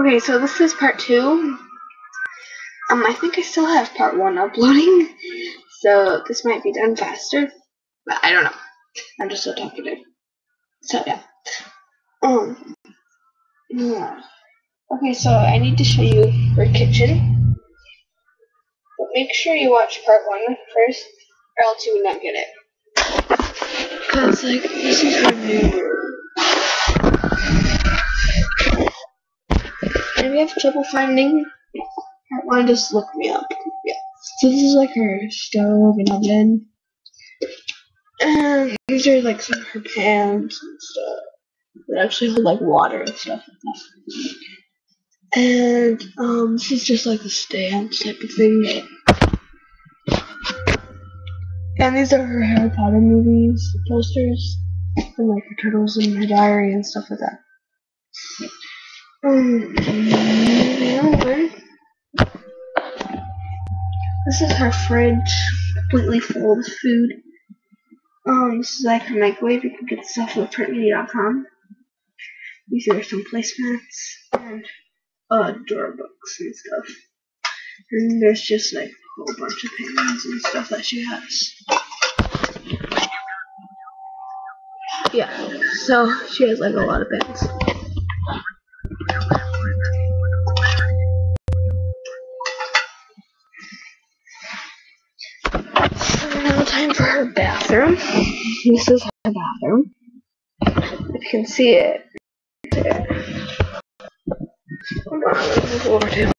Okay, so this is part two. Um, I think I still have part one uploading, so this might be done faster, but I don't know. I'm just so talkative. So yeah. Um. Yeah. Okay, so I need to show you her kitchen. But make sure you watch part one first, or else you would not get it. Cause like this is her new you have trouble finding part one, just look me up. Yeah. So this is like her stove and oven. And these are like some of her pans and stuff. That actually hold like water and stuff like that. And um this is just like a stand type of thing. And these are her Harry Potter movies posters. And like her turtles and her diary and stuff like that. Um. This is her fridge, completely full of food. Um, this is like her microwave. You can get stuff from printmedia.com. These are some placemats and uh, door books and stuff. And there's just like a whole bunch of pans and stuff that she has. Yeah, so she has like a lot of pans. Bathroom. This is her bathroom. If you can see it. There. Hold on, let me move over to.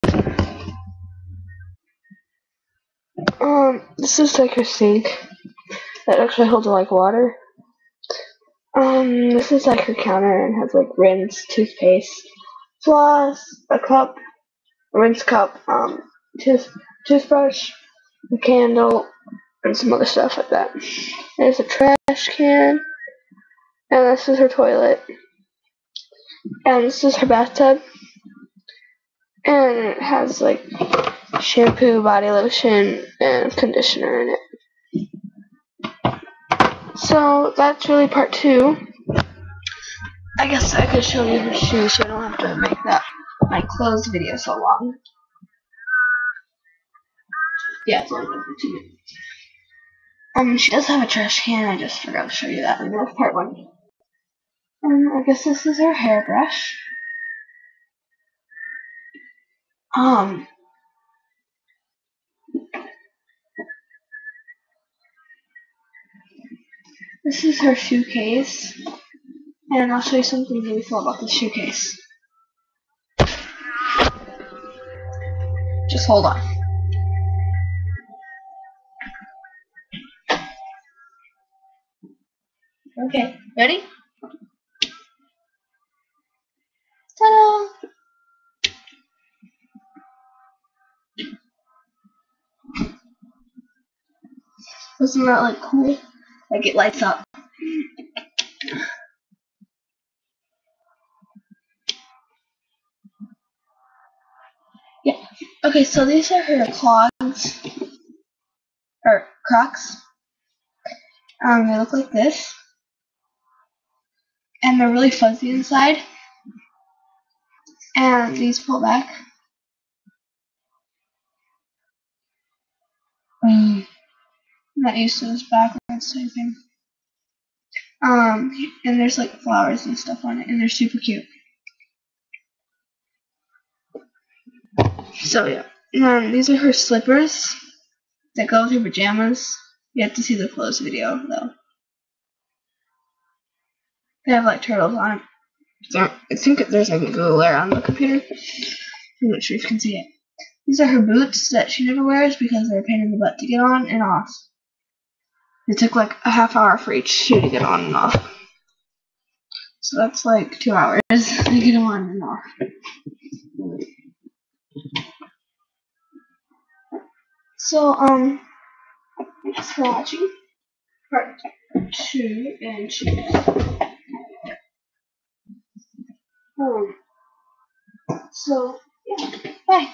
Um, this is like her sink. That actually holds like water. Um, this is like her counter and has like rinse, toothpaste, floss, a cup, a rinse cup, um, tooth toothbrush, a candle, and some other stuff like that. There's a trash can, and this is her toilet, and this is her bathtub, and it has like shampoo, body lotion, and conditioner in it. So that's really part two. I guess I could show you her shoes so I don't have to make that my clothes video so long. Yeah, it's only been for two minutes. Um, she does have a trash can. I just forgot to show you that in the part one. Um, I guess this is her hairbrush. Um, this is her shoe case, and I'll show you something really cool about the shoe case. Just hold on. Okay, ready? Ta-da! Wasn't that like cool? Like it lights up. Yeah. Okay, so these are her clogs. Or crocs. Um, they look like this. And they're really fuzzy inside. And these pull back. Um, I'm not used to this backwards typing. Um, and there's like flowers and stuff on it, and they're super cute. So yeah, um, these are her slippers that go with her pajamas. You have to see the clothes video though. They have like turtles on it. So I think there's like a Google Air on the computer. I'm not sure if you can see it. These are her boots that she never wears because they're a pain in the butt to get on and off. It took like a half hour for each shoe to get on and off. So that's like two hours to get them on and off. So, um, thanks for watching part two and two. Um, so, yeah, bye.